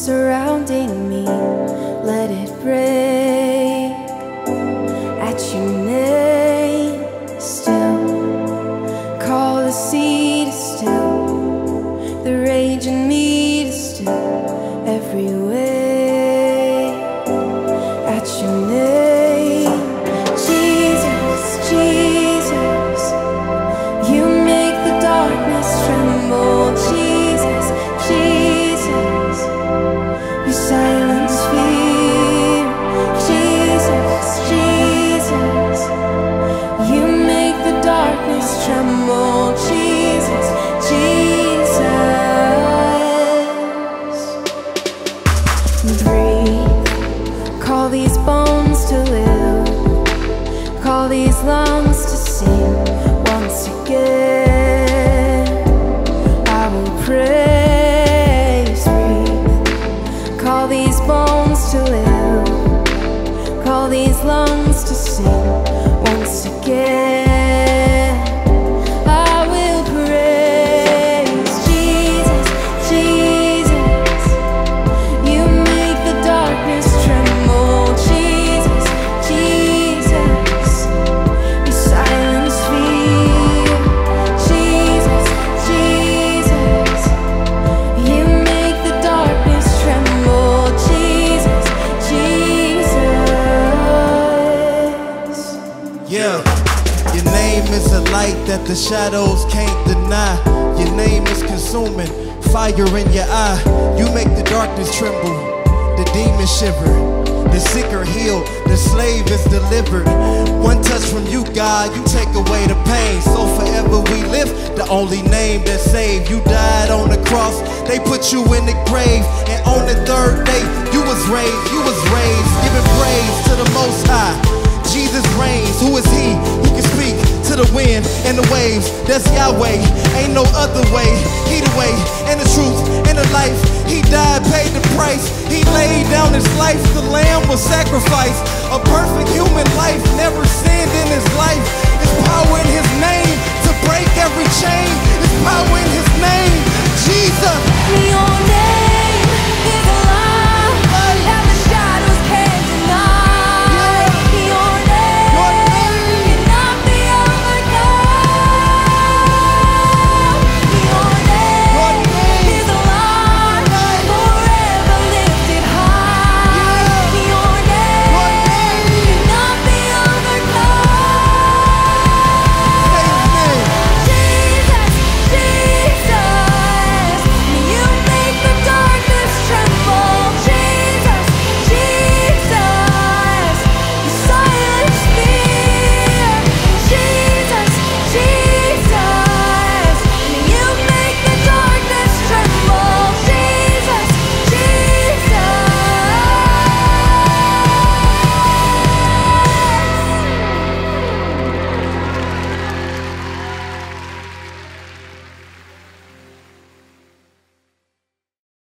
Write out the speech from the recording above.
surrounding me, let it break at your name. Still, call the sea to still, the rage in me to still, every these lungs to sing once again. I will praise, breathe, call these bones to live, call these lungs to sing once again. Is a light that the shadows can't deny. Your name is consuming, fire in your eye. You make the darkness tremble, the demon shiver. The sick are healed, the slave is delivered. One touch from you, God, you take away the pain. So forever we live, the only name that saved. You died on the cross, they put you in the grave. And on the third day, you was raised, you was raised, giving praise to the Most High. Jesus reigns. Who is he? to the wind and the waves. That's Yahweh. Ain't no other way. He the way and the truth and the life. He died, paid the price. He laid down his life. The lamb was sacrificed. A perfect human life, never sinned in his life. His power in his name.